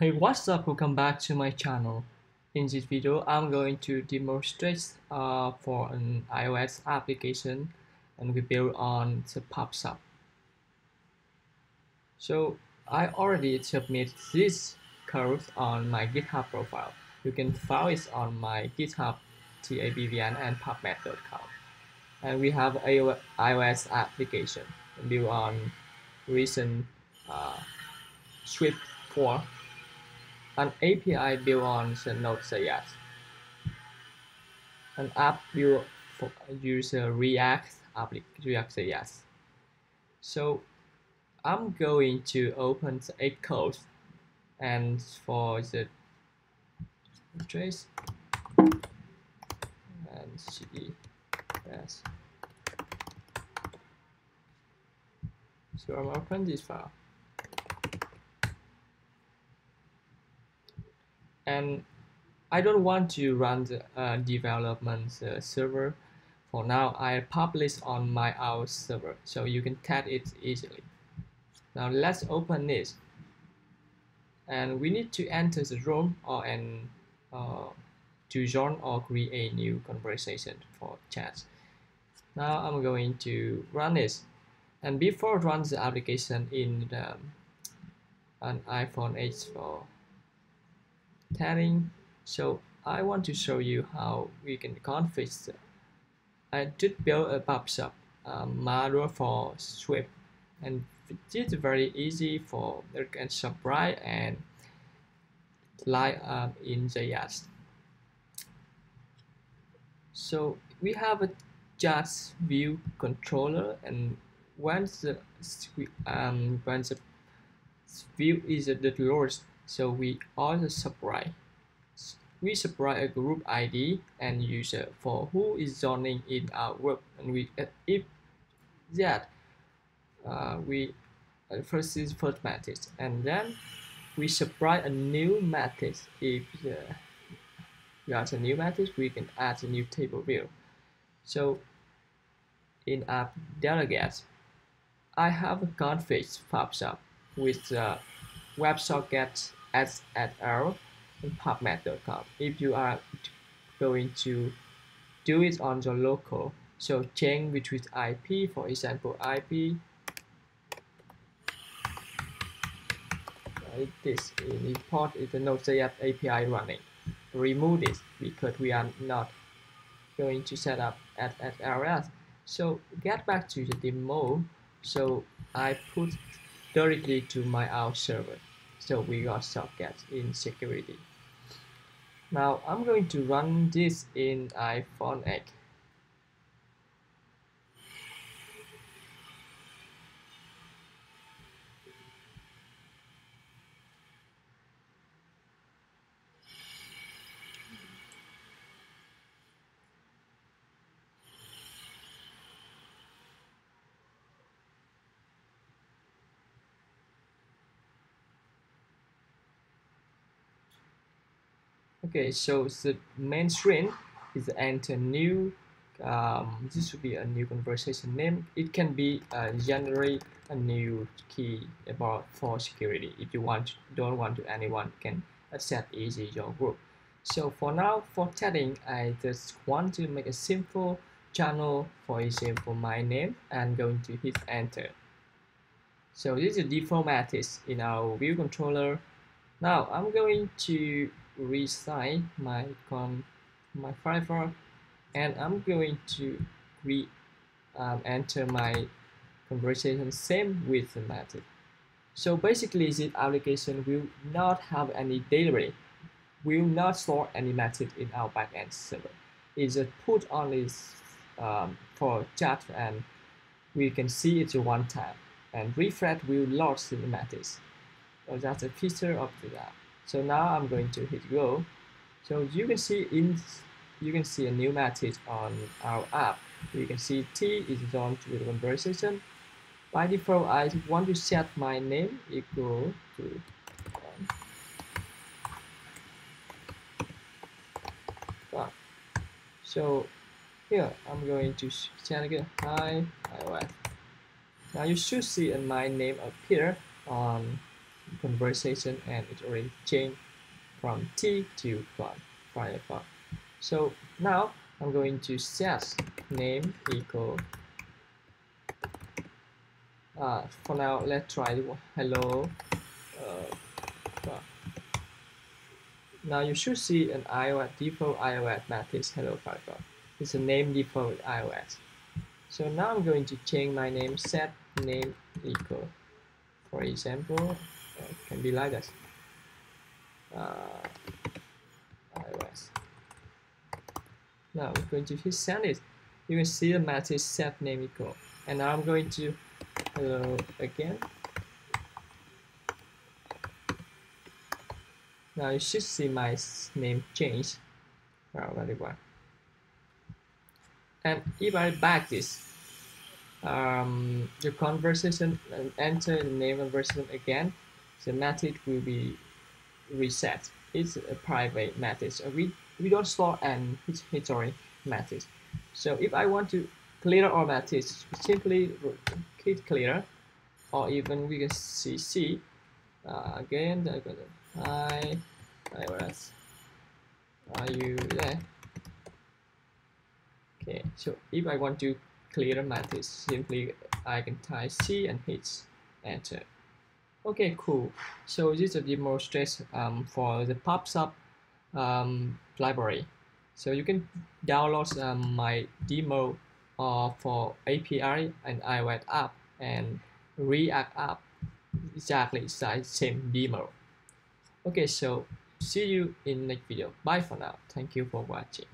Hey what's up welcome back to my channel. In this video I'm going to demonstrate uh, for an iOS application and we build on the PubSub. So I already submit this code on my GitHub profile. You can find it on my GitHub tabvn and pubmess.com. And we have a iOS application built on recent uh, Swift 4 an API built on Node.js, an app built for user React React.js. So I'm going to open the Xcode and for the trace and cd yes. So I'm open this file. And I don't want to run the uh, development uh, server. For now I publish on my own server so you can test it easily. Now let's open this. And we need to enter the room or an uh, to join or create a new conversation for chat. Now I'm going to run this. And before run the application in the, an iPhone 8 for Tagging. So I want to show you how we can configure. I did build a PubSub um, model for Swift and it is very easy for you can subscribe and line up in JS. So we have a just view controller and once the um, when the view is the lowest so we also supply we supply a group ID and user for who is joining in our group and we uh, if that uh, we uh, first is first method and then we supply a new method if uh, we add a new method we can add a new table view. So in app delegate I have a config PubSub with the WebSocket as at L in pubmess.com. If you are going to do it on your local, so change between IP, for example, IP like this in import is the Node.js API running. Remove this because we are not going to set up at, at So get back to the demo. So I put directly to my out server so we got socket in security. Now I'm going to run this in iPhone 8 okay so the main screen is enter new um, this would be a new conversation name. It can be uh, generate a new key about for security. If you want don't want to anyone can access easy your group. So for now for chatting I just want to make a simple channel for example my name and going to hit enter. So this is the default method in our view controller. Now I'm going to resize my com my Firefox and I'm going to re um, enter my conversation same with the method. So basically this application will not have any delivery, will not store any method in our backend server. It's a put only um, for chat and we can see it one time and refresh will load the methods. So that's a feature of the app. So now I'm going to hit go. So you can see in you can see a new message on our app. You can see T is on to the conversation. By default, I want to set my name equal to one. So here I'm going to set again hi iOS. Now you should see my name appear on conversation and it already changed from T to Firefox. So now I'm going to set name equal uh, for now let's try hello uh, now you should see an iOS default iOS method hello Firefox. It's a name default iOS. So now I'm going to change my name set name equal. For example uh, can be like this uh, iOS. Now I'm going to hit send it. You can see the message set name equal and now I'm going to hello again. Now you should see my name change. Well, very well and if I back this um, the conversation and enter the name conversation again the method will be reset. It's a private method. So we we don't store an history method. So if I want to clear all methods simply hit clear or even we can see C uh, again I'm gonna hi iOS are you there? Okay so if I want to clear the matrix simply I can type C and hit enter okay cool. So this is a demonstration um, for the PubSub um, library. So you can download um, my demo uh, for API and iOS app and React app. Exactly the same demo. Okay so see you in next video. Bye for now. Thank you for watching